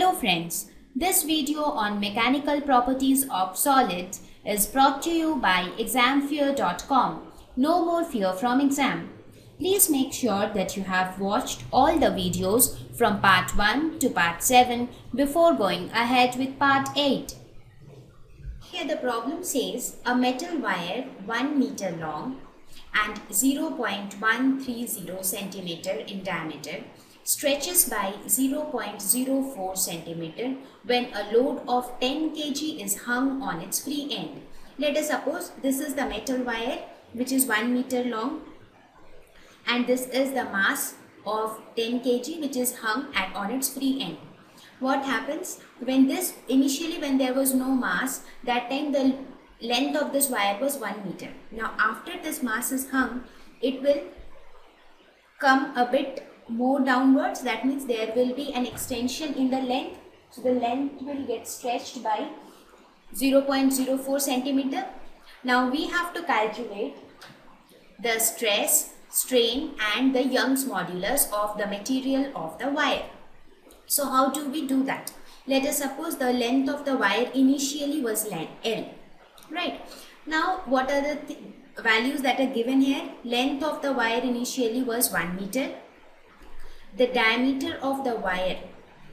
Hello friends, this video on mechanical properties of solids is brought to you by examfear.com. No more fear from exam. Please make sure that you have watched all the videos from part 1 to part 7 before going ahead with part 8. Here the problem says a metal wire 1 meter long and 0.130 centimeter in diameter stretches by 0.04 centimeter when a load of 10 kg is hung on its free end. Let us suppose this is the metal wire which is 1 meter long and this is the mass of 10 kg which is hung at on its free end. What happens when this initially when there was no mass that time the length of this wire was 1 meter. Now after this mass is hung it will come a bit more downwards that means there will be an extension in the length. So the length will get stretched by 0.04 centimeter. Now we have to calculate the stress strain and the young's modulus of the material of the wire. So how do we do that? Let us suppose the length of the wire initially was l right? Now what are the th values that are given here? Length of the wire initially was 1 meter the diameter of the wire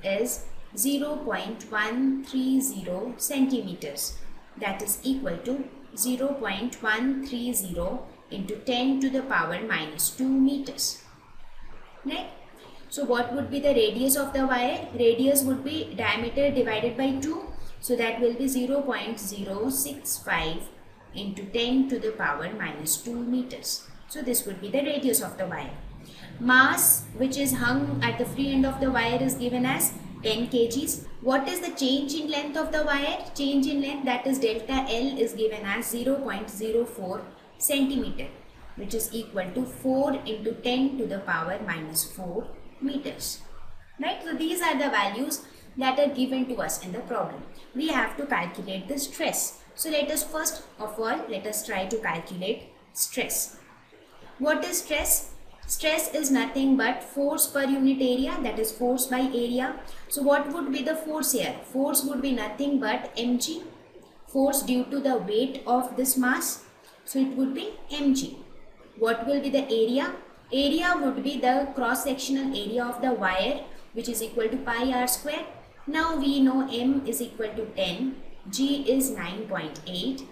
is 0.130 centimeters that is equal to 0.130 into 10 to the power minus 2 meters. Right? So what would be the radius of the wire? Radius would be diameter divided by 2. So that will be 0.065 into 10 to the power minus 2 meters. So this would be the radius of the wire. Mass which is hung at the free end of the wire is given as 10 kgs. What is the change in length of the wire? Change in length that is delta L is given as 0.04 centimeter which is equal to 4 into 10 to the power minus 4 meters. Right? So these are the values that are given to us in the problem. We have to calculate the stress. So let us first of all let us try to calculate stress. What is stress? Stress is nothing but force per unit area that is force by area. So what would be the force here? Force would be nothing but mg. Force due to the weight of this mass. So it would be mg. What will be the area? Area would be the cross sectional area of the wire which is equal to pi r square. Now we know m is equal to 10, g is 9.8,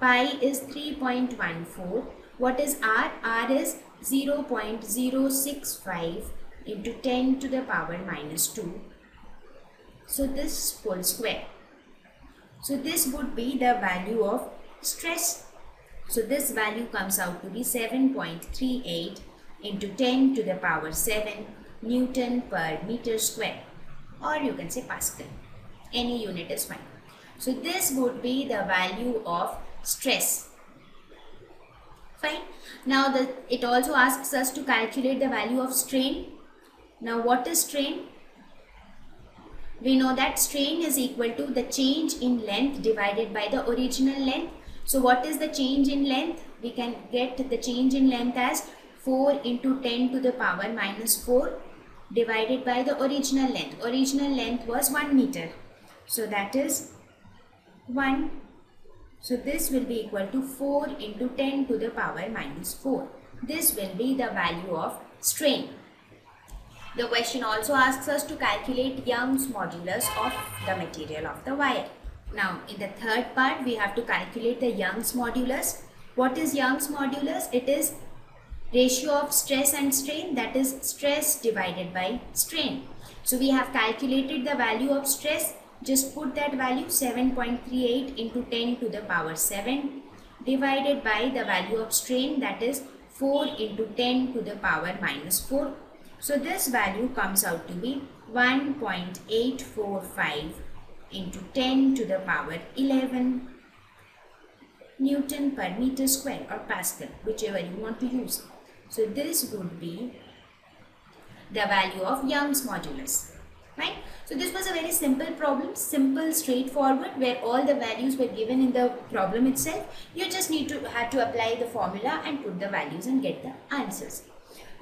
pi is 3.14. What is r? r is 0.065 into 10 to the power minus 2. So this whole square. So this would be the value of stress. So this value comes out to be 7.38 into 10 to the power 7 Newton per meter square or you can say Pascal. Any unit is fine. So this would be the value of stress fine. Now the it also asks us to calculate the value of strain. Now what is strain? We know that strain is equal to the change in length divided by the original length. So what is the change in length? We can get the change in length as 4 into 10 to the power minus 4 divided by the original length. Original length was 1 meter. So that is 1 so this will be equal to 4 into 10 to the power minus 4. This will be the value of strain. The question also asks us to calculate Young's modulus of the material of the wire. Now in the third part we have to calculate the Young's modulus. What is Young's modulus? It is ratio of stress and strain that is stress divided by strain. So we have calculated the value of stress just put that value 7.38 into 10 to the power 7 divided by the value of strain that is 4 into 10 to the power minus 4. So this value comes out to be 1.845 into 10 to the power 11 Newton per meter square or Pascal whichever you want to use. So this would be the value of Young's modulus. Right? So this was a very simple problem, simple, straightforward, where all the values were given in the problem itself. You just need to have to apply the formula and put the values and get the answers.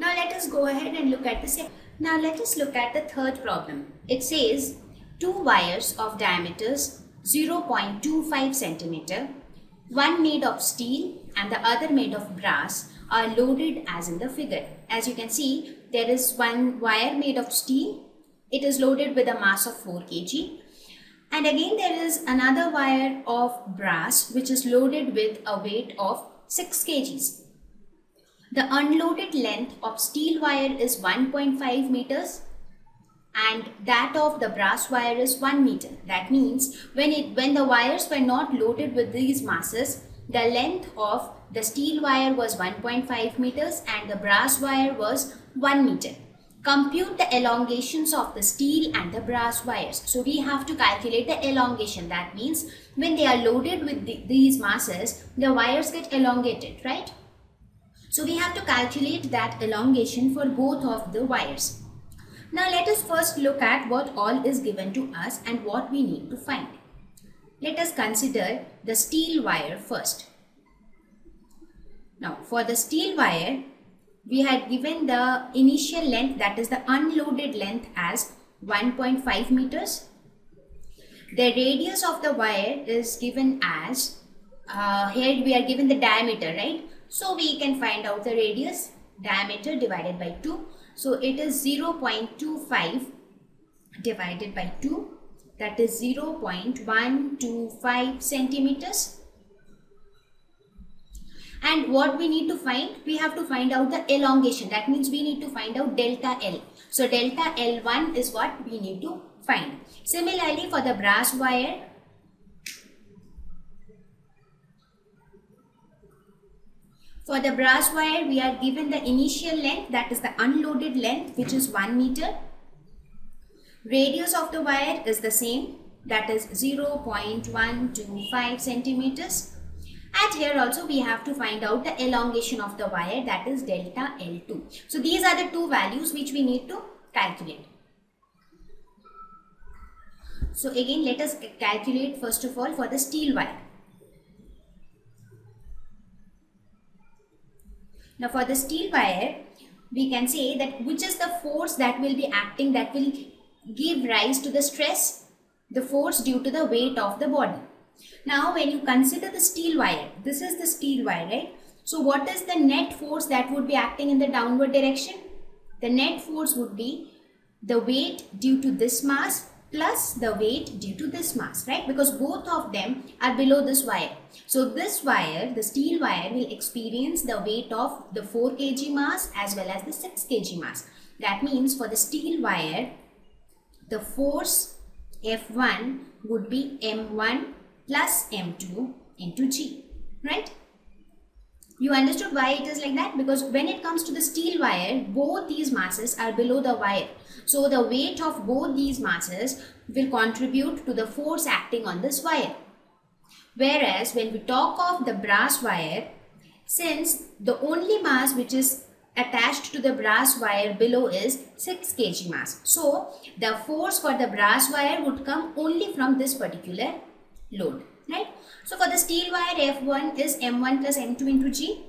Now let us go ahead and look at the second. Now let us look at the third problem. It says two wires of diameters 0.25 centimeter, one made of steel and the other made of brass are loaded as in the figure. As you can see, there is one wire made of steel. It is loaded with a mass of 4 kg. And again there is another wire of brass which is loaded with a weight of 6 kgs. The unloaded length of steel wire is 1.5 meters and that of the brass wire is 1 meter. That means when, it, when the wires were not loaded with these masses, the length of the steel wire was 1.5 meters and the brass wire was 1 meter. Compute the elongations of the steel and the brass wires. So we have to calculate the elongation. That means when they are loaded with the, these masses, the wires get elongated, right? So we have to calculate that elongation for both of the wires. Now let us first look at what all is given to us and what we need to find. Let us consider the steel wire first. Now for the steel wire, we had given the initial length that is the unloaded length as 1.5 meters. The radius of the wire is given as, uh, here we are given the diameter, right? So we can find out the radius, diameter divided by 2 so it is 0.25 divided by 2 that is 0.125 centimeters. And what we need to find? We have to find out the elongation. That means we need to find out delta L. So delta L1 is what we need to find. Similarly for the brass wire, For the brass wire, we are given the initial length that is the unloaded length which is 1 meter. Radius of the wire is the same that is 0.125 centimeters. And here also we have to find out the elongation of the wire that is delta L2. So these are the two values which we need to calculate. So again let us calculate first of all for the steel wire. Now for the steel wire, we can say that which is the force that will be acting that will give rise to the stress, the force due to the weight of the body. Now when you consider the steel wire, this is the steel wire, right? So what is the net force that would be acting in the downward direction? The net force would be the weight due to this mass plus the weight due to this mass, right? Because both of them are below this wire. So this wire, the steel wire will experience the weight of the 4 kg mass as well as the 6 kg mass. That means for the steel wire, the force F1 would be M1 plus M2 into G, right? You understood why it is like that? Because when it comes to the steel wire, both these masses are below the wire. So the weight of both these masses will contribute to the force acting on this wire. Whereas when we talk of the brass wire, since the only mass which is attached to the brass wire below is 6 kg mass. So the force for the brass wire would come only from this particular load, right? So for the steel wire, F1 is M1 plus M2 into G.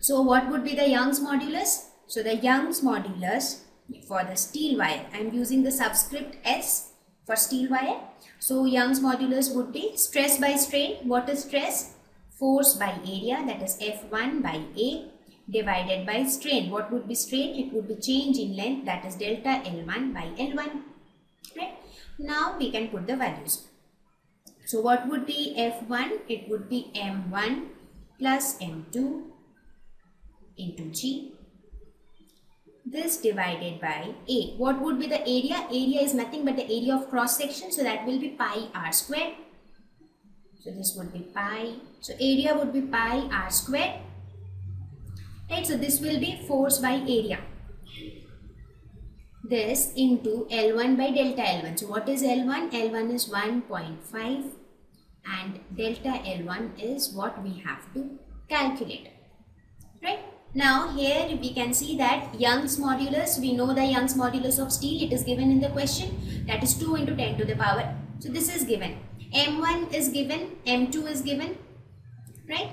So what would be the Young's modulus? So the Young's modulus for the steel wire, I am using the subscript S for steel wire. So Young's modulus would be stress by strain. What is stress? Force by area that is F1 by A divided by strain. What would be strain? It would be change in length that is delta L1 by L1. Right? Now we can put the values. So what would be F1? It would be M1 plus M2 into G. This divided by A. What would be the area? Area is nothing but the area of cross section. So that will be pi r squared. So this would be pi. So area would be pi r squared. Right. So this will be force by area this into L1 by delta L1. So what is L1? L1 is 1.5 and delta L1 is what we have to calculate. Right? Now here we can see that Young's modulus, we know the Young's modulus of steel, it is given in the question that is 2 into 10 to the power. So this is given. M1 is given, M2 is given, right?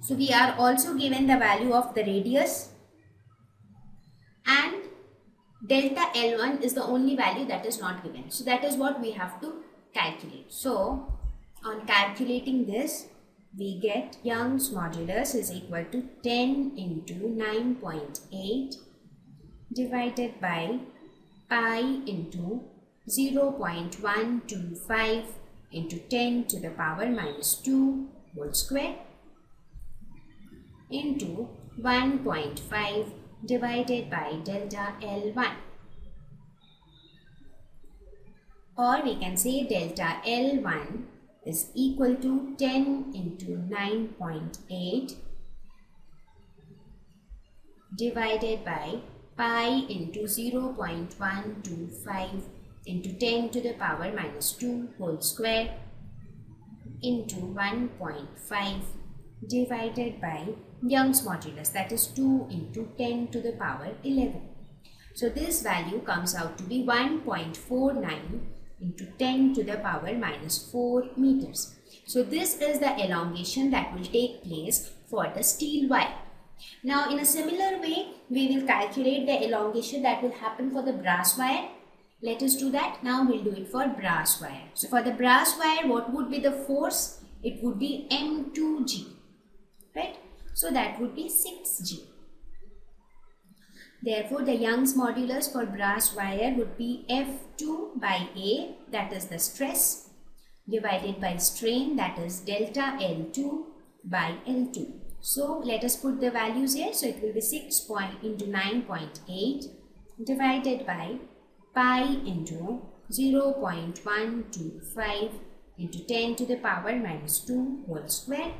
So we are also given the value of the radius and delta L1 is the only value that is not given. So that is what we have to calculate. So on calculating this, we get Young's modulus is equal to 10 into 9.8 divided by pi into 0.125 into 10 to the power minus 2 whole square into 1.5 divided by delta L1 or we can say delta L1 is equal to 10 into 9.8 divided by pi into 0.125 into 10 to the power minus 2 whole square into 1.5 divided by Young's modulus that is 2 into 10 to the power 11. So this value comes out to be 1.49 into 10 to the power minus 4 meters. So this is the elongation that will take place for the steel wire. Now in a similar way we will calculate the elongation that will happen for the brass wire. Let us do that. Now we'll do it for brass wire. So for the brass wire what would be the force? It would be M2G. So that would be 6G. Therefore, the Young's modulus for brass wire would be F2 by A, that is the stress, divided by strain, that is delta L2 by L2. So, let us put the values here. So, it will be 6 point into 9.8 divided by pi into 0 0.125 into 10 to the power minus 2 whole square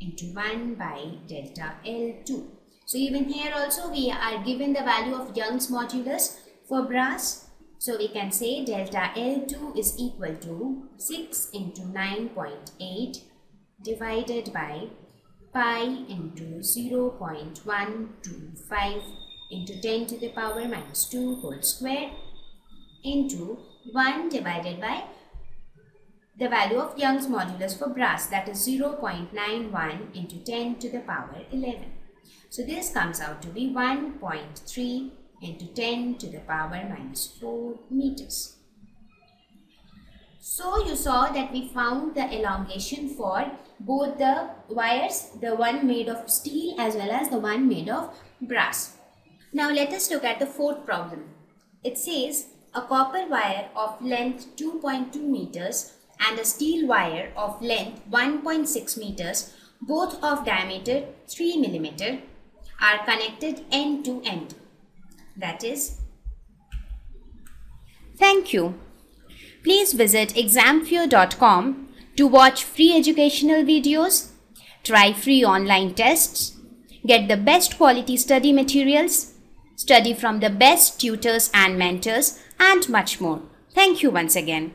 into 1 by delta L2. So even here also we are given the value of Young's modulus for brass. So we can say delta L2 is equal to 6 into 9.8 divided by pi into 0 0.125 into 10 to the power minus 2 whole square into 1 divided by the value of Young's modulus for brass that is 0.91 into 10 to the power 11. So this comes out to be 1.3 into 10 to the power minus 4 meters. So you saw that we found the elongation for both the wires, the one made of steel as well as the one made of brass. Now let us look at the fourth problem. It says a copper wire of length 2.2 meters and a steel wire of length 1.6 meters, both of diameter 3 millimeter, are connected end to end. That is, thank you. Please visit examfear.com to watch free educational videos, try free online tests, get the best quality study materials, study from the best tutors and mentors, and much more. Thank you once again.